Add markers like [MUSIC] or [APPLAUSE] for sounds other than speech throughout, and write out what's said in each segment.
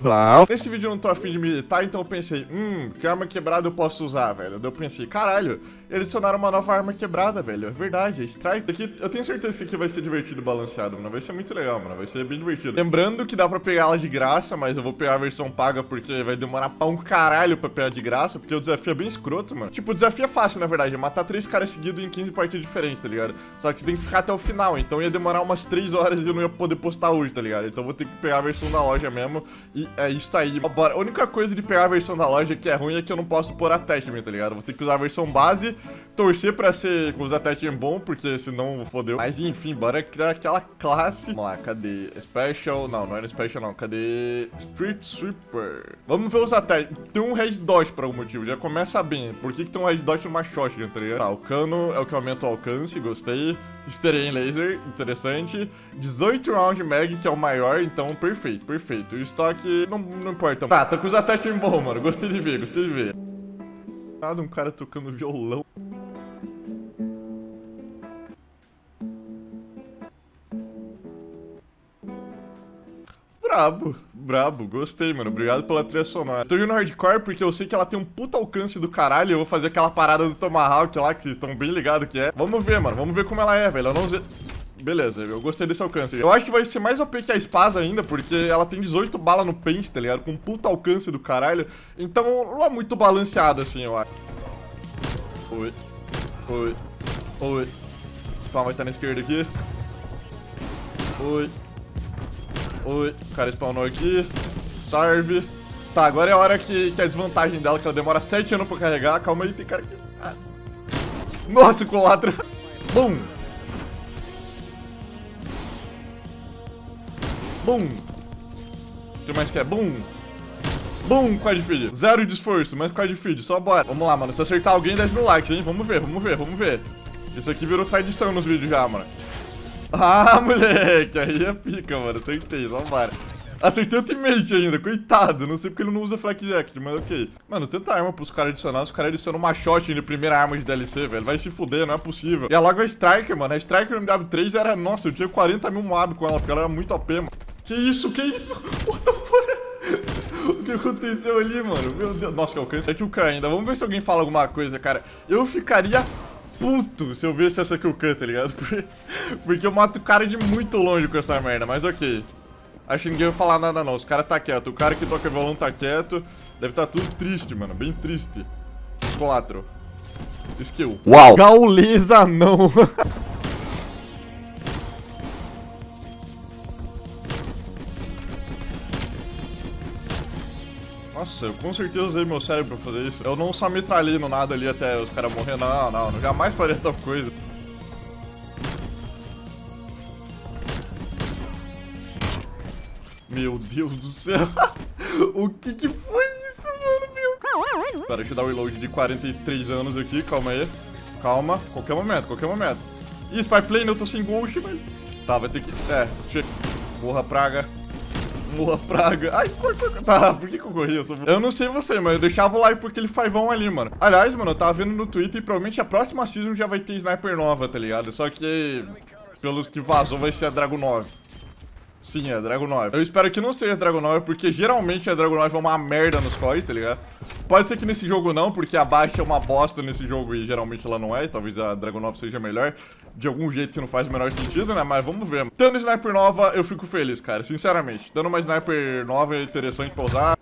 Não. Nesse vídeo eu não tô afim de militar, então eu pensei, hum, que arma quebrada eu posso usar, velho? Daí eu pensei, caralho, eles adicionaram uma nova arma quebrada, velho. É verdade, é Strike. Aqui, eu tenho certeza que isso aqui vai ser divertido balanceado, mano. Vai ser muito legal, mano. Vai ser bem divertido. Lembrando que dá pra pegar ela de graça, mas eu vou pegar a versão paga porque vai demorar pra um caralho pra pegar de graça, porque o desafio é bem escroto, mano. Tipo, o desafio é fácil, na verdade. É matar três caras seguidos em 15 partidas diferentes, tá ligado? Só que você tem que ficar até o final, então ia demorar umas 3 horas e eu não ia poder postar hoje, tá ligado? Então eu vou ter que pegar a versão da loja mesmo e é isso aí. Bora. A única coisa de pegar a versão da loja que é ruim é que eu não posso pôr attachment, tá ligado? Vou ter que usar a versão base, torcer pra ser com os attachment bom, porque senão fodeu. Mas enfim, bora criar aquela classe. Vamos lá, cadê? Special, não, não era Special não, cadê? Street Sweeper. Vamos ver os attachments. Tem um Red Dot por algum motivo, já começa bem. Por que, que tem um Red Dot numa shotgun, tá ligado? Tá, o cano é o que aumenta o alcance, gostei. Easter laser, interessante. 18 round mag, que é o maior, então perfeito, perfeito. O estoque não, não importa. Tá, tá com os attachments bom, mano. Gostei de ver, gostei de ver. Nada, um cara tocando violão. Brabo, brabo, gostei, mano. Obrigado pela trilha sonora. Tô indo hardcore porque eu sei que ela tem um puta alcance do caralho. Eu vou fazer aquela parada do Tomahawk lá, que vocês estão bem ligados que é. Vamos ver, mano. Vamos ver como ela é, velho. Eu não sei. Beleza, eu gostei desse alcance. Eu acho que vai ser mais OP que a espada ainda, porque ela tem 18 balas no pente, tá ligado? Com um puta alcance do caralho. Então não é muito balanceado assim, eu acho. Oi. Oi. Oi. Spawn vai estar na esquerda aqui. Oi. Oi. O cara spawnou aqui. Sarve. Tá, agora é a hora que, que a desvantagem dela, que ela demora 7 anos pra carregar. Calma aí, tem cara aqui. Ah. Nossa, colatra. Bum. Bum. O que mais que é? Bum. Bum, quad feed. Zero de esforço, mas quad feed, só bora. Vamos lá, mano. Se acertar alguém, 10 mil likes, hein? Vamos ver, vamos ver, vamos ver. Isso aqui virou tradição nos vídeos já, mano. [LAUGHS] Ah, moleque. Aí é pica, mano. Acertei, só bora. Acertei o teammate ainda, coitado. Não sei porque ele não usa flak jacket, mas ok. Mano, tenta arma pros caras adicionar. Os caras adicionam uma shot de primeira arma de DLC, velho. Vai se fuder, não é possível. E a logo a Striker, mano. A Striker no MW3 era... Nossa, eu tinha 40 mil moab com ela, porque ela era muito OP, mano. Que isso, que isso? What the fuck? O que aconteceu ali, mano? Meu Deus. Nossa, que alcance. É que o Khan ainda. Vamos ver se alguém fala alguma coisa, cara. Eu ficaria puto se eu visse essa kill Khan, tá ligado? [LAUGHS] Porque, porque eu mato o cara de muito longe com essa merda, mas ok. Acho que ninguém vai falar nada não, os caras tá quieto. O cara que toca violão tá quieto. Deve tá tudo triste, mano, bem triste. Colatro. Skill. Uau. Gaulesa não. [LAUGHS] Nossa, eu com certeza usei meu cérebro pra fazer isso. Eu não só metralhei no nada ali até os caras morrer. Não, não, não. Jamais faria tal coisa. Meu Deus do céu. [LAUGHS] o que que foi isso, mano? Meu. Pera, deixa eu dar o reload de 43 anos aqui. Calma aí. Calma. Qualquer momento, qualquer momento. Ih, Spy Plane, eu tô sem ghost, velho. Tá, vai ter que... É, chega. Morra, praga. Morra, praga. Ai, corre. Tá, [LAUGHS] por que, que eu corri? Eu, sou... eu não sei você, mas eu deixava o like porque ele faz vão ali, mano. Aliás, mano, eu tava vendo no Twitter e provavelmente a próxima season já vai ter sniper nova, tá ligado? Só que, pelos que vazou, vai ser a Dragon 9. Sim, é Dragon 9. Eu espero que não seja Dragon 9, porque geralmente a Dragon 9 é uma merda nos CODs, tá ligado? Pode ser que nesse jogo não, porque a baixa é uma bosta nesse jogo e geralmente ela não é. E talvez a Dragon 9 seja melhor. De algum jeito que não faz o menor sentido, né? Mas vamos ver. Tendo Sniper nova, eu fico feliz, cara. Sinceramente. Dando uma Sniper nova é interessante pra usar.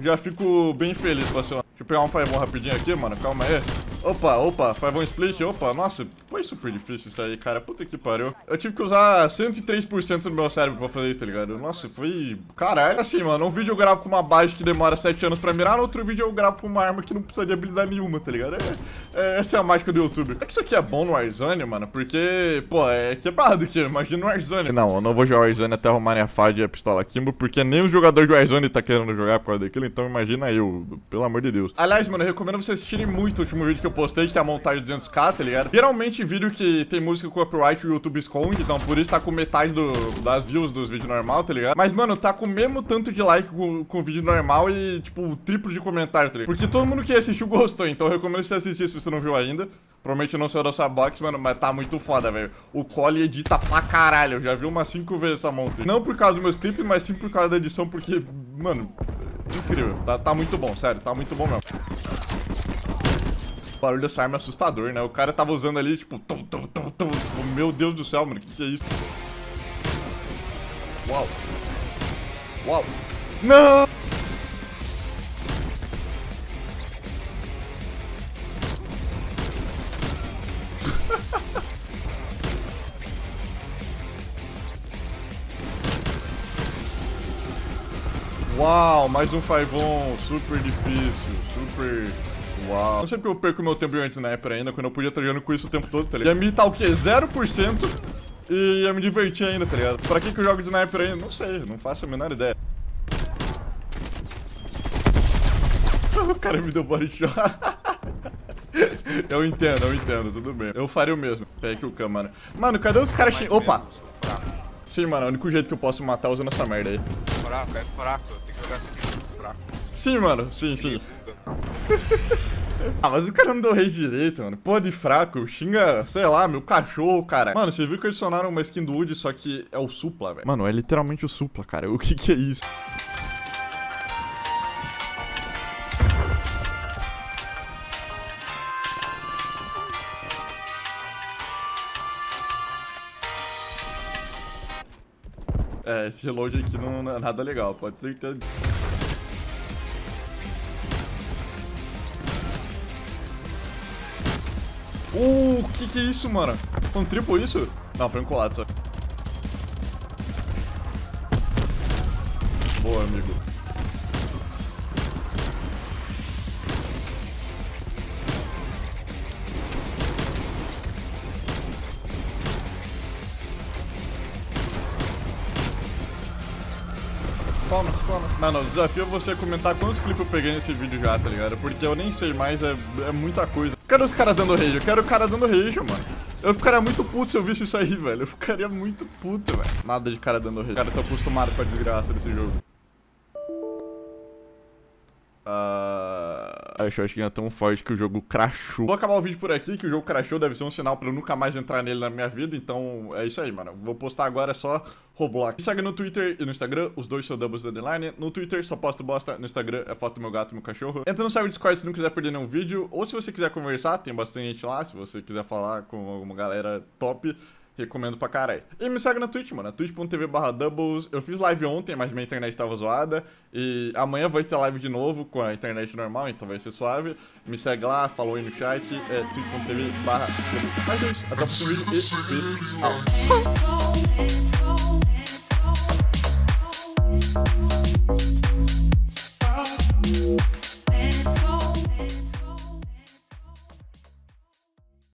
Já fico bem feliz a Deixa eu pegar um Five rapidinho aqui, mano. Calma aí. Opa, opa, Five Split. Opa, nossa, foi super difícil isso aí, cara. Puta que pariu. Eu tive que usar 103% do meu cérebro pra fazer isso, tá ligado? Nossa, foi... Caralho, assim, mano. Um vídeo eu gravo com uma base que demora 7 anos pra mirar. No outro vídeo eu gravo com uma arma que não precisa de habilidade nenhuma, tá ligado? É, é, essa é a mágica do YouTube. É que isso aqui é bom no Warzone, mano, porque, pô, é quebrado aqui. [LAUGHS] Imagina no Warzone. Não, eu não vou jogar Warzone até arrumarem a FAD e a pistola Kimbo, porque nem o jogador de Warzone tá querendo jogar por causa daquilo. Então imagina eu, pelo amor de Deus. Aliás, mano, eu recomendo vocês assistirem muito o último vídeo que eu postei, que é a montagem de 200k, tá ligado? Geralmente vídeo que tem música copyright o YouTube esconde, então por isso tá com metade do, das views dos vídeos normal, tá ligado? Mas, mano, tá com o mesmo tanto de like com, com o vídeo normal e, tipo, o triplo de comentário, tá ligado? Porque todo mundo que assistiu gostou, então eu recomendo você assistir se você não viu ainda. Provavelmente não saiu da sua box, mano, mas tá muito foda, velho. O Cole edita pra caralho. Eu já vi umas 5 vezes essa monta. Não por causa dos meus clipes, mas sim por causa da edição, porque, mano, incrível. Tá, tá muito bom, sério, tá muito bom mesmo. Barulho dessa arma é assustador, né? O cara tava usando ali, tipo, tum, tum, tum, tum. Tipo, meu Deus do céu, mano, que que é isso? Uau. Uau. Não! [LAUGHS] Uau, mais um 5 on, super difícil, super... Uau. Não sei porque eu perco meu tempo em anti-sniper ainda, quando eu podia estar jogando com isso o tempo todo, tá ligado? Ia me tá o quê? 0% e ia me divertir ainda, tá ligado? Pra que que eu jogo de sniper ainda? Não sei, não faço a menor ideia. [LAUGHS] o cara me deu body shot. [LAUGHS] eu entendo, eu entendo, tudo bem. Eu faria o mesmo. Pega aqui o cam, mano. Mano, cadê os caras... Opa! Sim, mano, é o único jeito que eu posso matar usando essa merda aí. Fraco, é fraco. Tem que jogar essa aqui fraco. Sim, mano, sim, sim. [LAUGHS] ah, mas o cara não deu rei direito, mano. Pô, de fraco, xinga, sei lá, meu cachorro, cara. Mano, você viu que adicionaram uma skin do Woody, só que é o Supla, velho. Mano, é literalmente o Supla, cara. O que que é isso? É, esse reload aqui não é nada legal, pode ter certeza. Uh, que que é isso, mano? Foi um triplo isso? Não, foi um colado só. Boa, amigo. Palmas, palmas. Mano, o desafio é você comentar quantos clipes eu peguei nesse vídeo já, tá ligado? Porque eu nem sei mais, é, é muita coisa. Cadê os caras dando rage? Eu quero o cara dando rage, mano. Eu ficaria muito puto se eu visse isso aí, velho. Eu ficaria muito puto, velho. Nada de cara dando rage. Cara tá acostumado com a desgraça desse jogo. Uh, a shotgun é tão forte que o jogo crashou. Vou acabar o vídeo por aqui, que o jogo crashou, deve ser um sinal pra eu nunca mais entrar nele na minha vida, então é isso aí, mano. Vou postar agora só Roblox. Me segue no Twitter e no Instagram, os dois são Doubles da Deadline. No Twitter só posto bosta, no Instagram é foto do meu gato e meu cachorro. Entra no server Discord se não quiser perder nenhum vídeo, ou se você quiser conversar, tem bastante gente lá, se você quiser falar com alguma galera top. Recomendo pra caralho. E me segue na Twitch, mano. twitch.tv barra doubles. Eu fiz live ontem, mas minha internet tava zoada. E amanhã vai ter live de novo com a internet normal, então vai ser suave. Me segue lá, falou aí no chat. É twitch.tv barra doubles. Mas é isso. Até o próximo vídeo e peace out. Slow and.